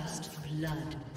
First blood.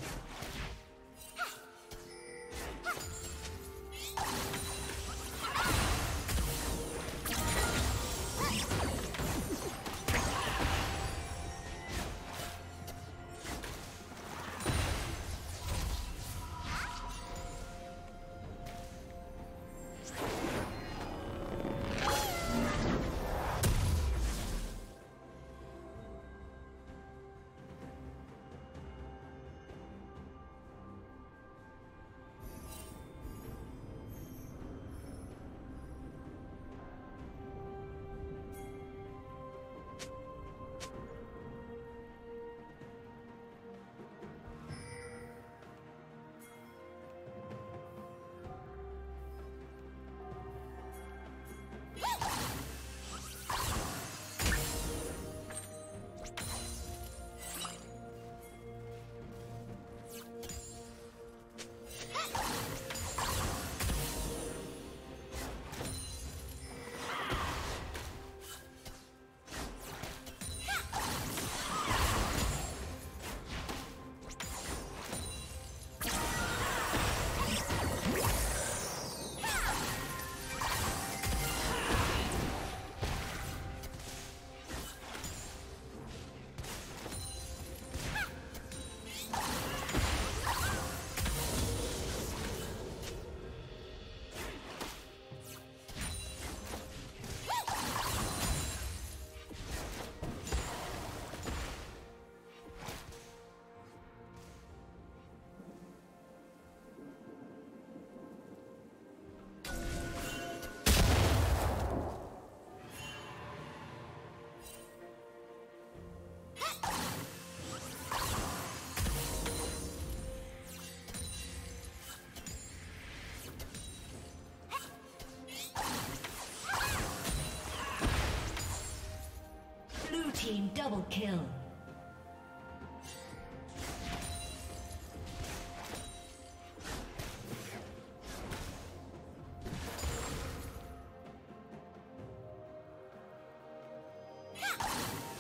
team double kill. Yeah.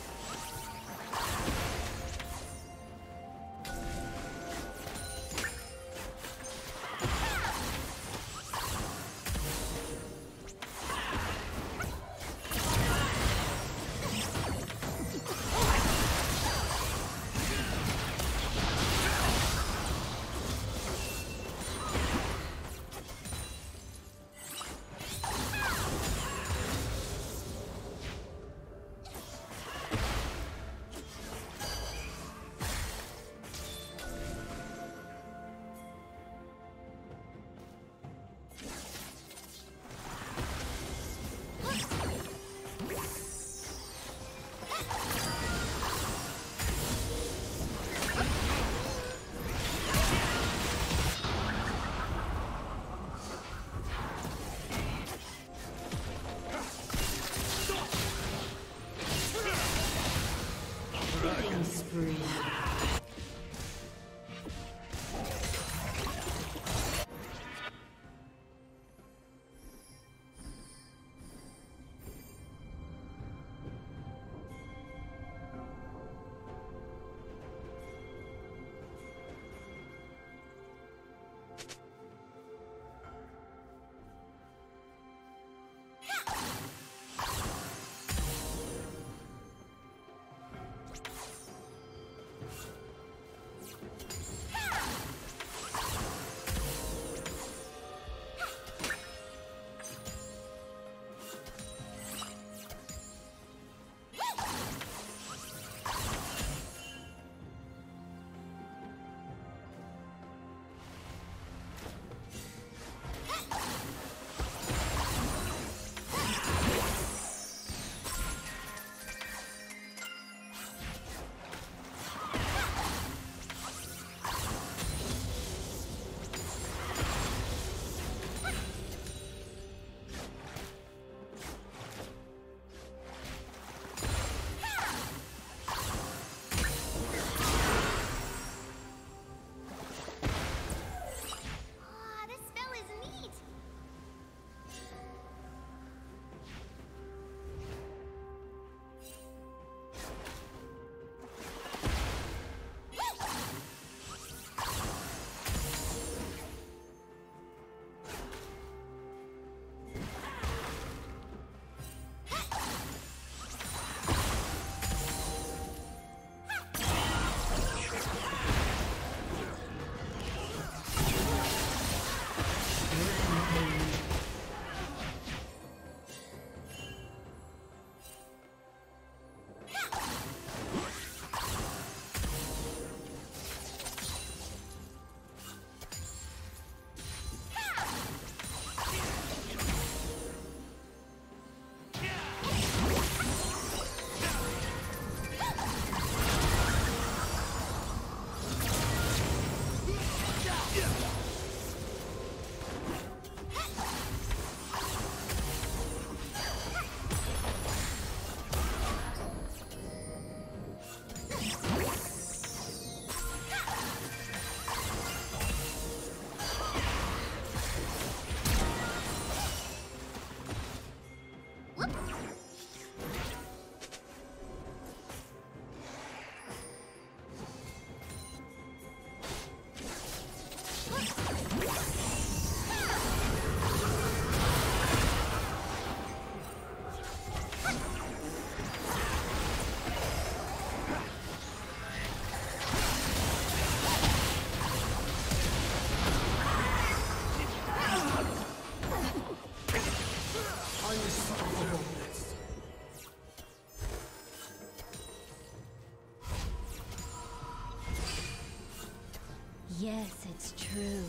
True.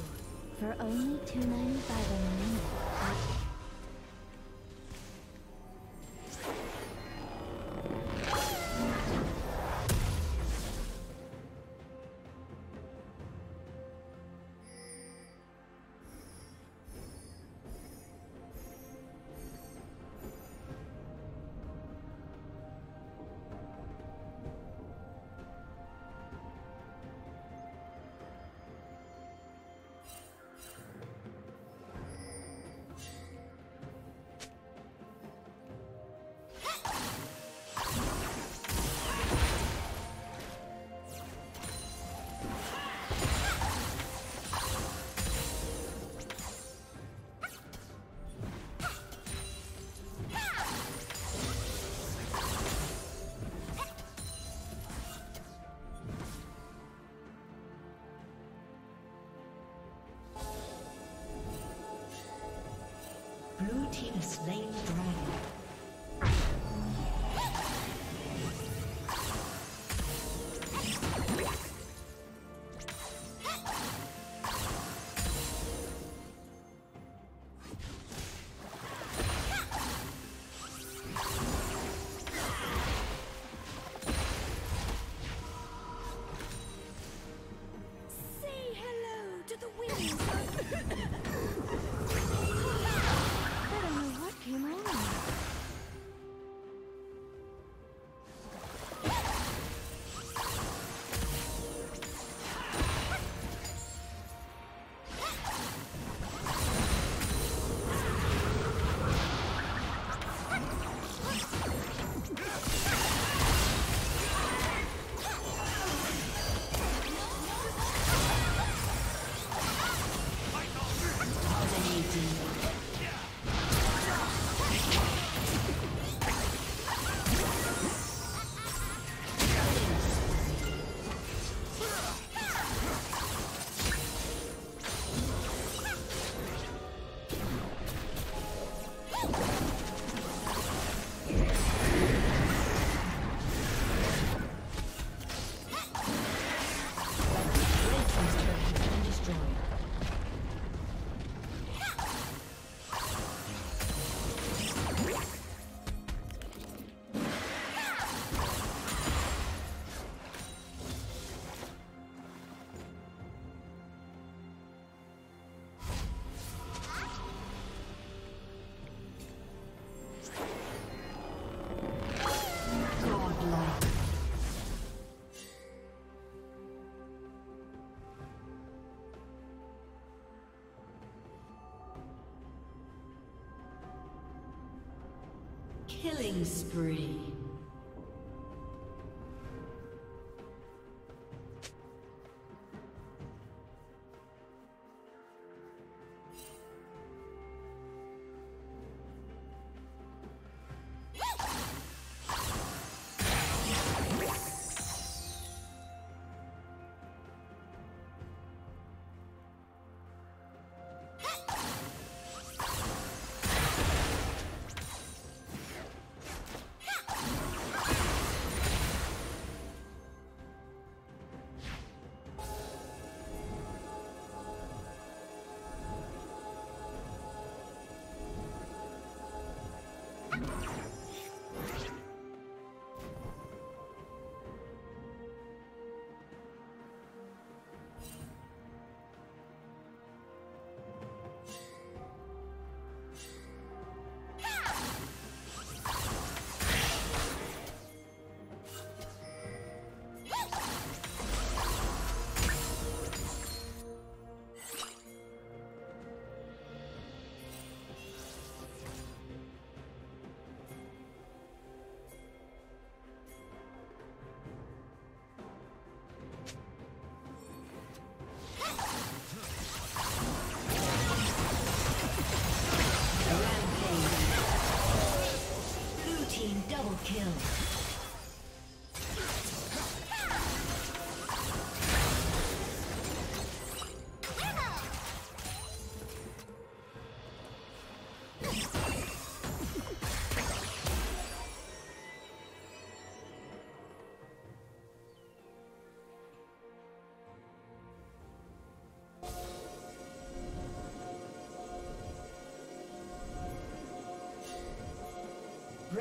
For only two ninety five a minute. Slain dragon. Killing spree.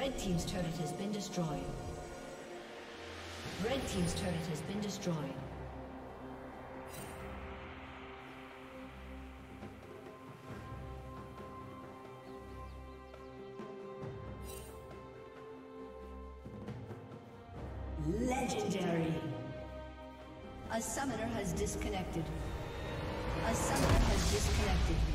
Red Team's turret has been destroyed. Red Team's turret has been destroyed. Legendary. A summoner has disconnected. A summoner has disconnected.